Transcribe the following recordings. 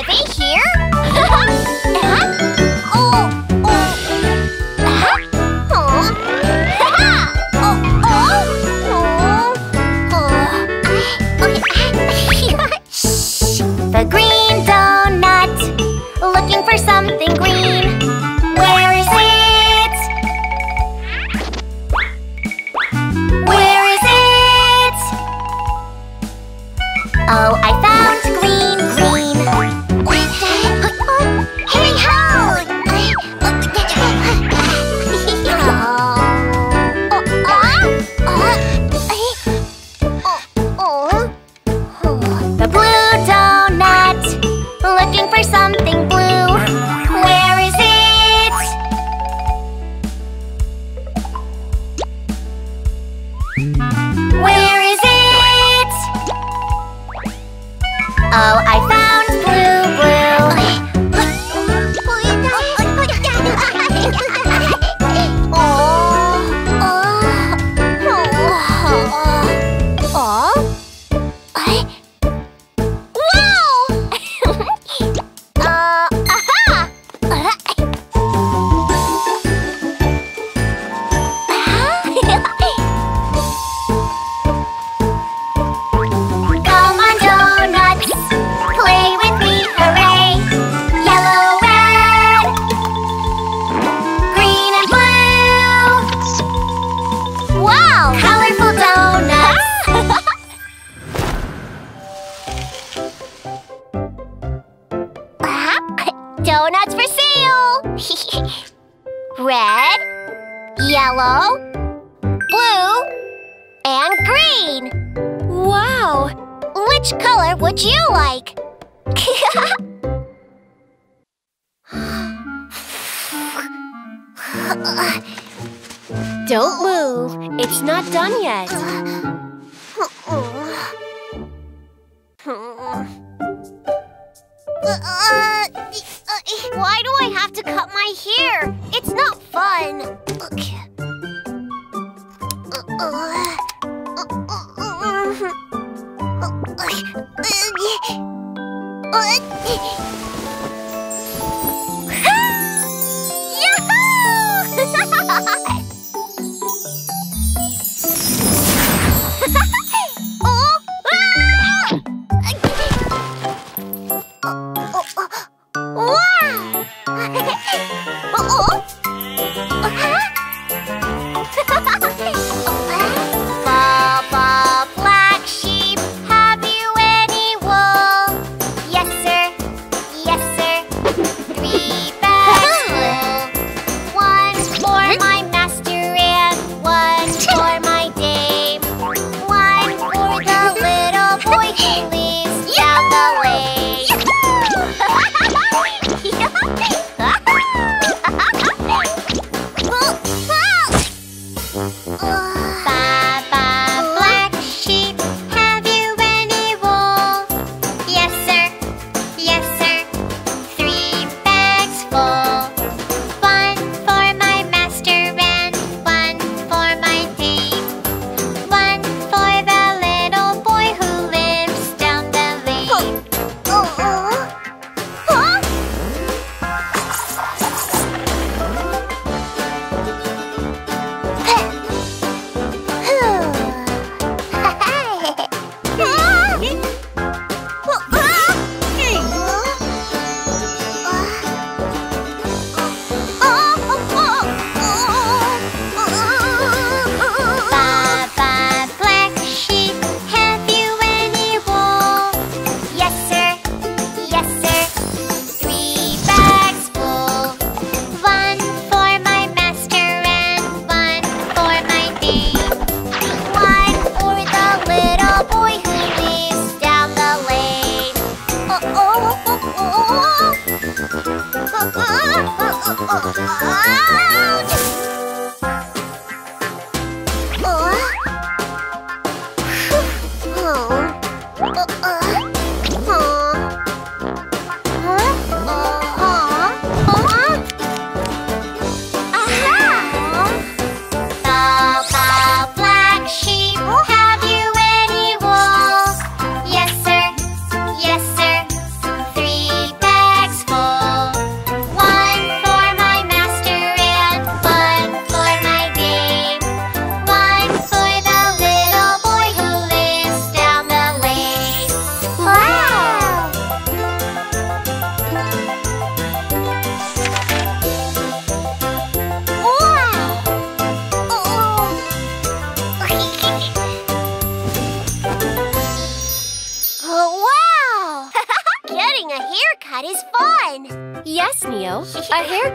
Are they here? Uh-huh. Oh, oh.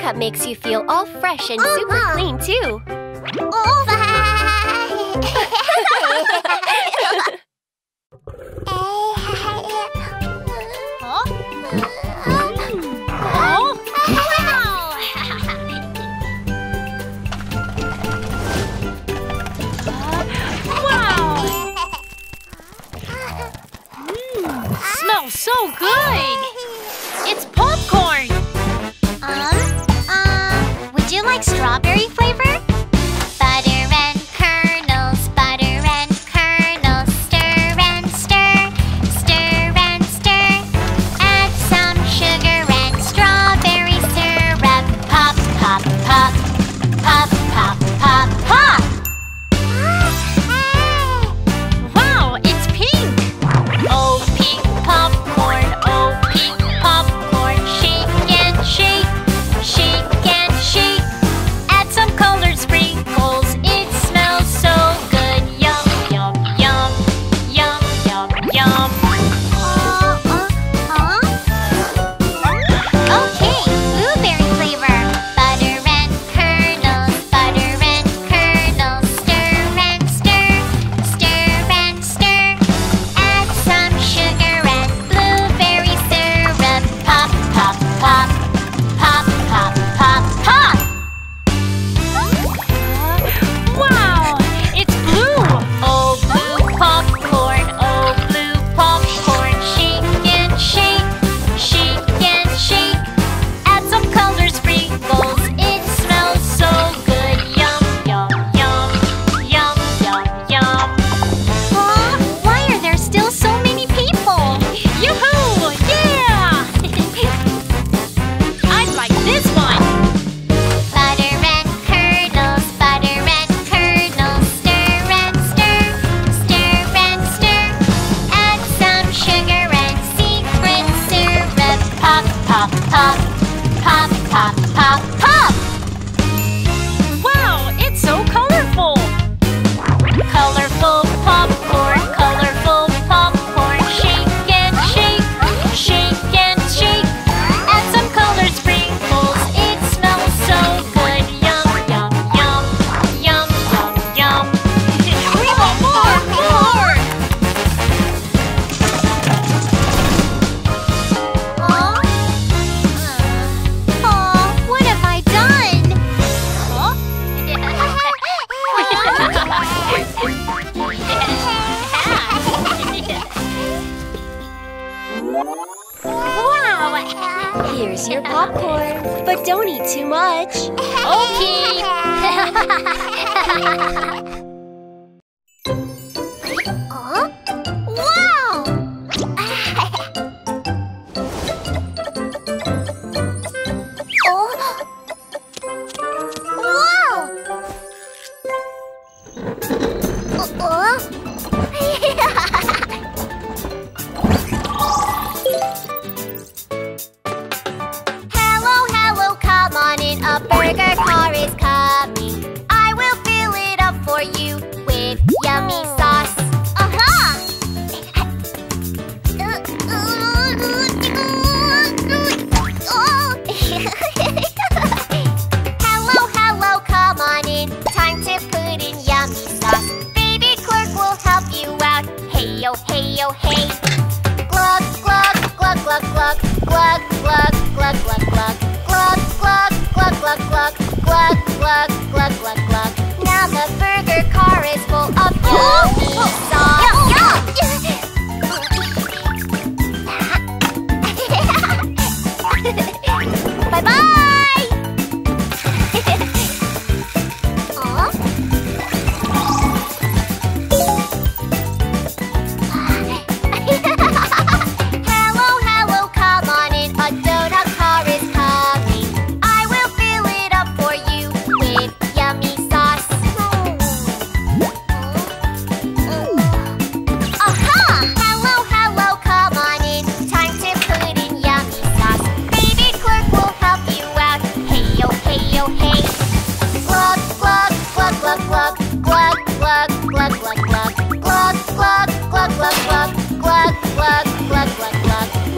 makeup makes you feel all fresh and uh -huh. super uh-huh. clean, too. All Papa.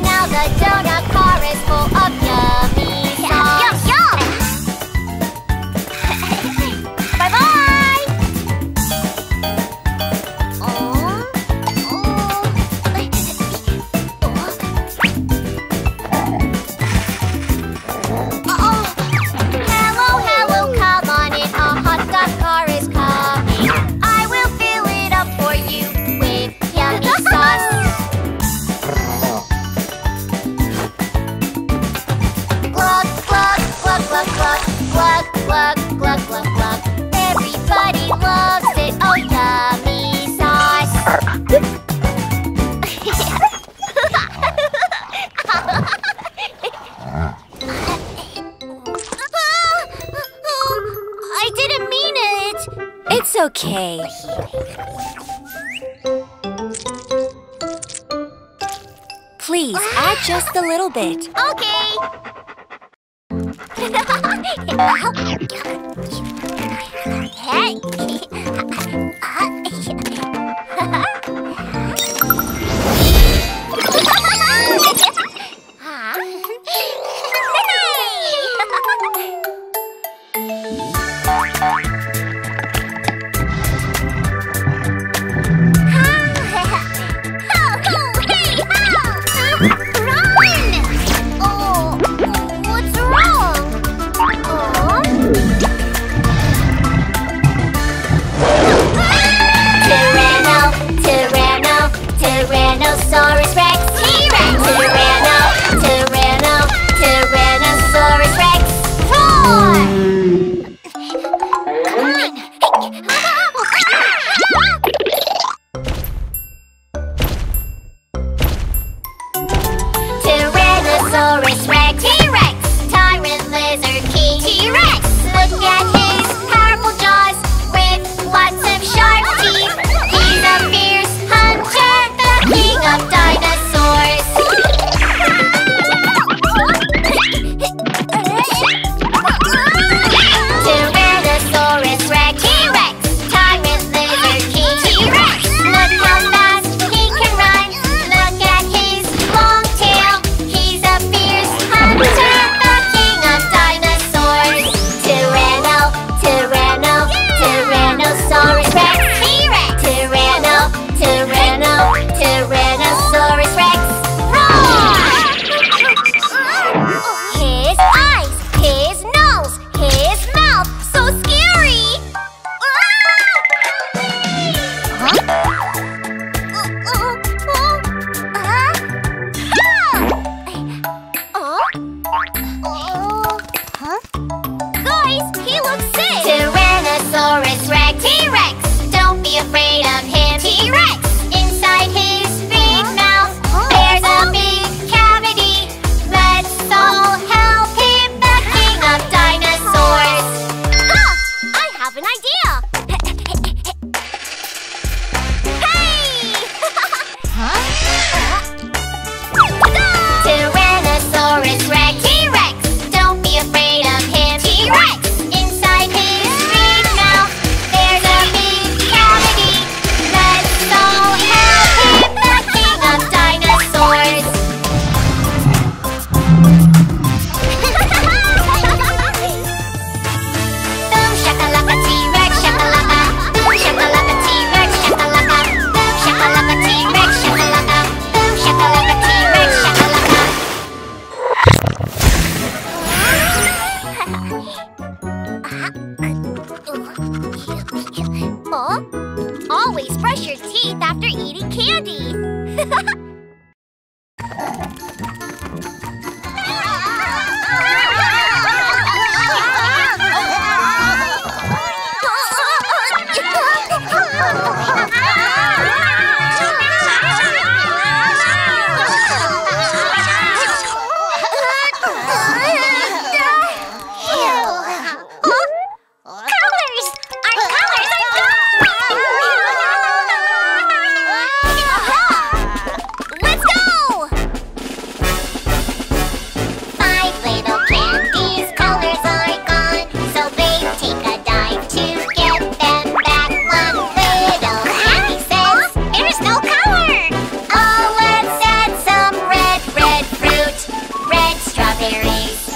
Now the donut car is full of yummy sauce. it. strawberries.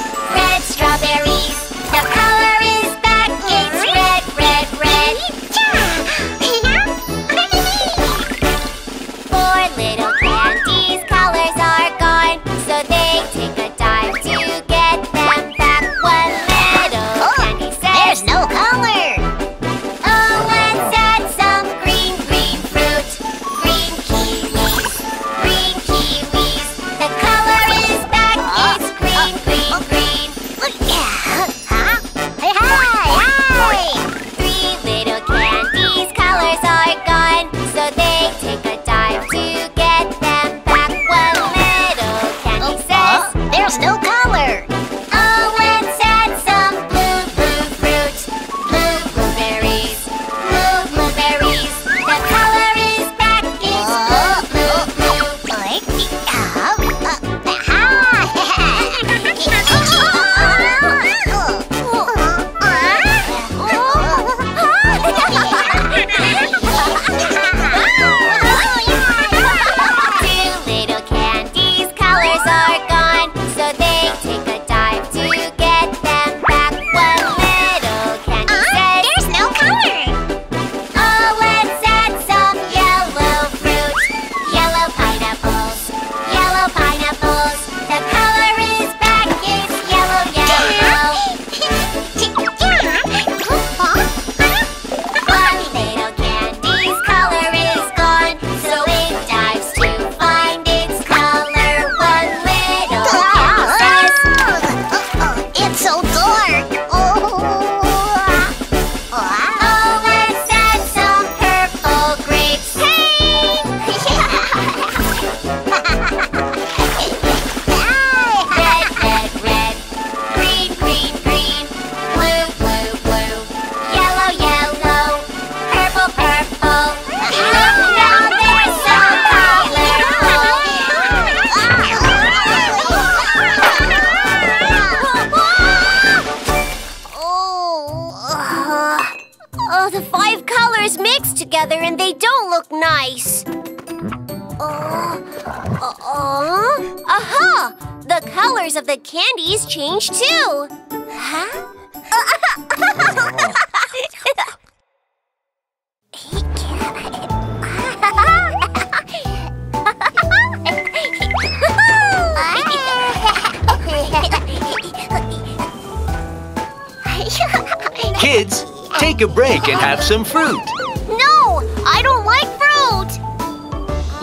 Take a break and have some fruit. No, I don't like fruit.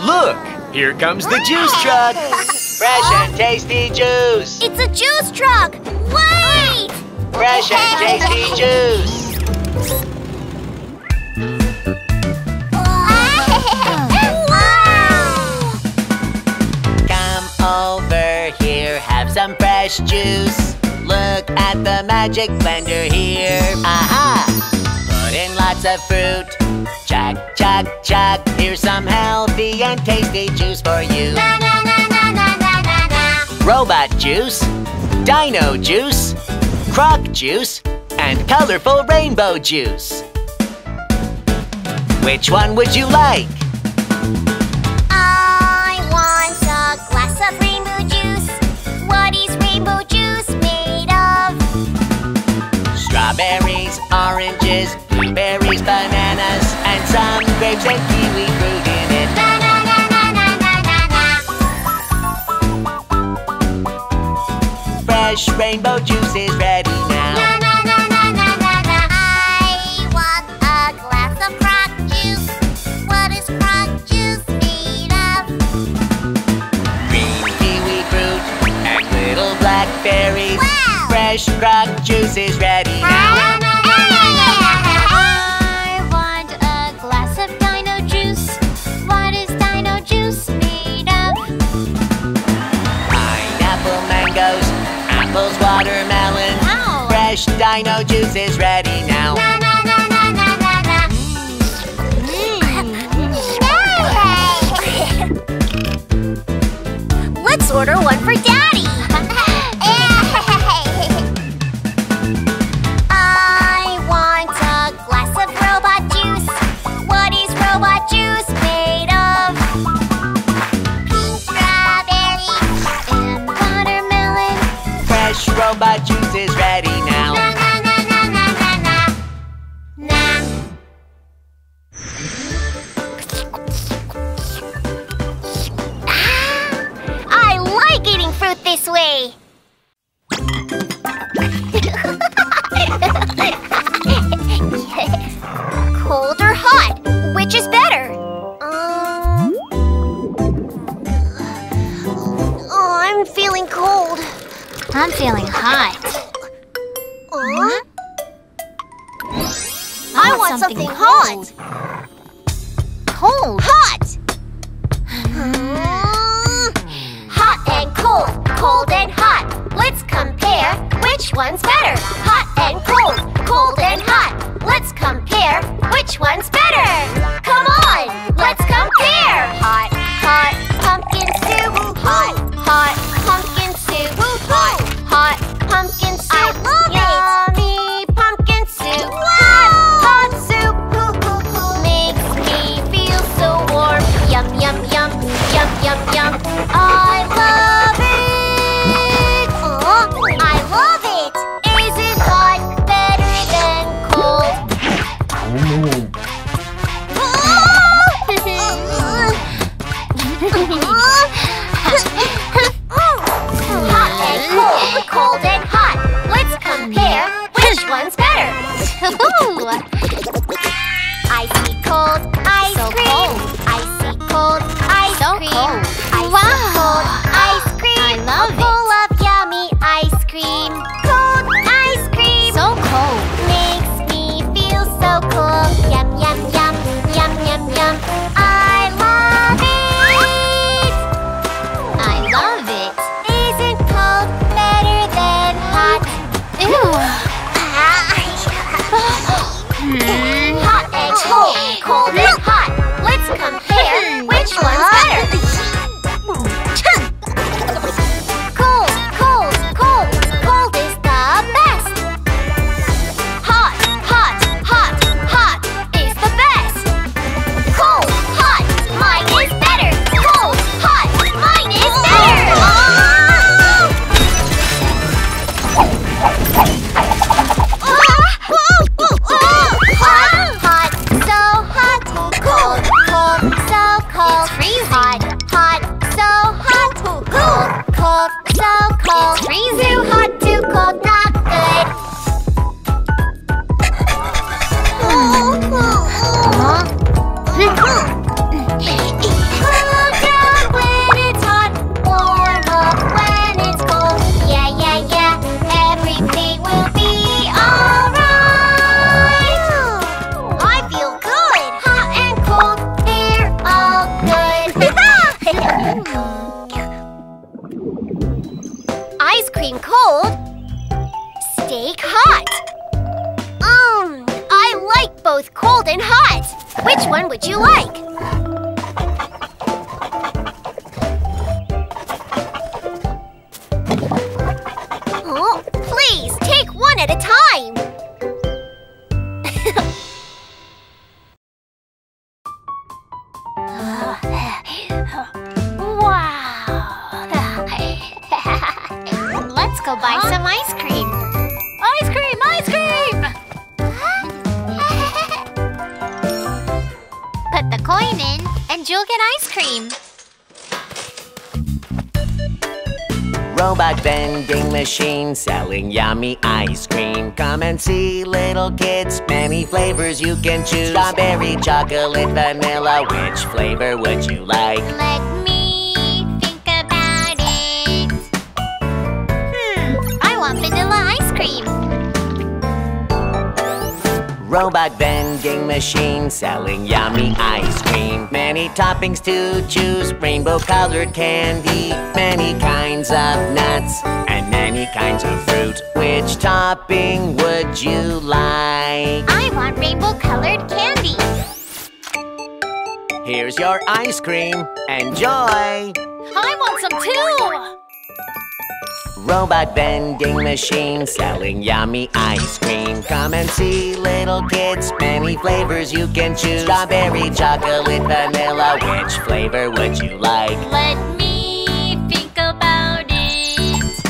Look, here comes the juice truck. Fresh and tasty juice. It's a juice truck. Wait! Fresh and tasty juice. wow! Come over here, have some fresh juice. Look at the magic blender here. Aha! Lots of fruit. Chug, chug, chug. Here's some healthy and tasty juice for you. Na na na na na na na na. Robot juice, dino juice, croc juice, and colorful rainbow juice. Which one would you like? I want a glass of rainbow juice. What is rainbow juice made of? Strawberries, oranges, blueberries, bananas, and some grapes and kiwi fruit in it. Na na na na na na na na. Fresh rainbow juice is ready now. na na na na na na. I want a glass of juice. What is juice made of? Green kiwi fruit and little blackberries. Wow! Fresh croc juice is ready now. Fresh dino juice is ready now. Na na na na na na na. Let's order one for Daddy. This way. Cold or hot? Which is better? Um, oh, I'm feeling cold. I'm feeling hot. Huh? I, want, something, hot. Cold. Hot. Which one's better. Hot and cold, cold and hot. Let's compare which one's selling yummy ice cream. Come and see little kids, many flavors you can choose. Strawberry, chocolate, vanilla, which flavor would you like? Let me Robot vending machine selling yummy ice cream. Many toppings to choose, rainbow colored candy, many kinds of nuts, and many kinds of fruit. Which topping would you like? I want rainbow colored candy. Here's your ice cream. Enjoy! I want some too! Robot vending machine selling yummy ice cream. Come and see little kids, many flavors you can choose. Strawberry, chocolate, vanilla, which flavor would you like? Let me think about it.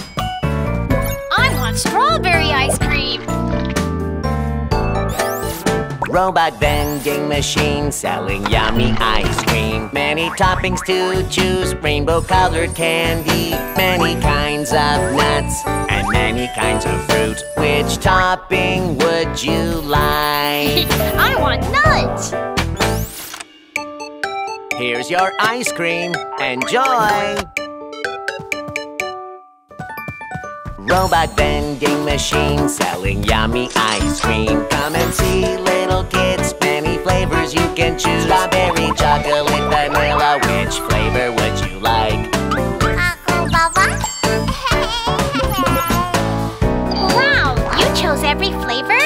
I want strawberry ice cream. Robot vending machine selling yummy ice cream. Many toppings to choose, rainbow colored candy, many kinds of nuts, and many kinds of fruit. Which topping would you like? I want nuts! Here's your ice cream. Enjoy! Robot vending machine selling yummy ice cream. Come and see little kids, many flavors you can choose. Strawberry, chocolate, vanilla, which flavor would you like? wow, you chose every flavor?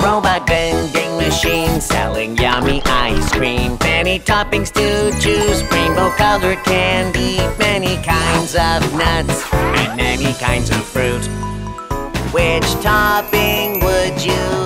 Robot vending machine selling yummy ice cream. Many toppings to choose, rainbow colored candy, many kinds of nuts, and many kinds of fruit. Which topping would you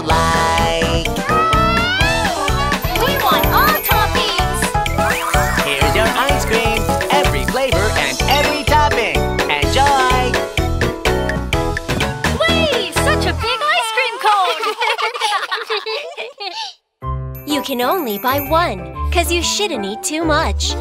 can only buy one, cause you shouldn't eat too much. Yay!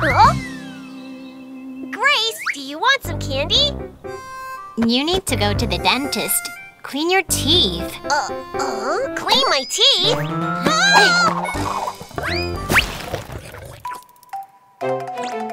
Huh? Grace, do you want some candy? You need to go to the dentist. Clean your teeth. Uh, uh, clean my teeth? Uh,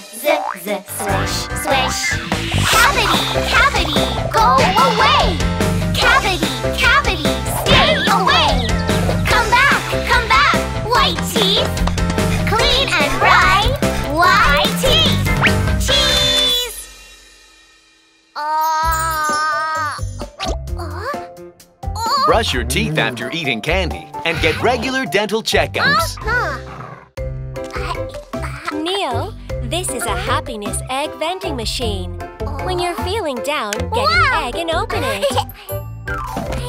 z, z, swish, swish. Cavity, cavity, go away. Cavity, cavity, stay away. Come back, come back, white teeth. Clean and bright, white teeth. Cheese! Uh, uh, uh. Brush your teeth after eating candy and get regular dental checkups. -huh. This is a happiness egg vending machine. When you're feeling down, get Whoa. an egg and open it.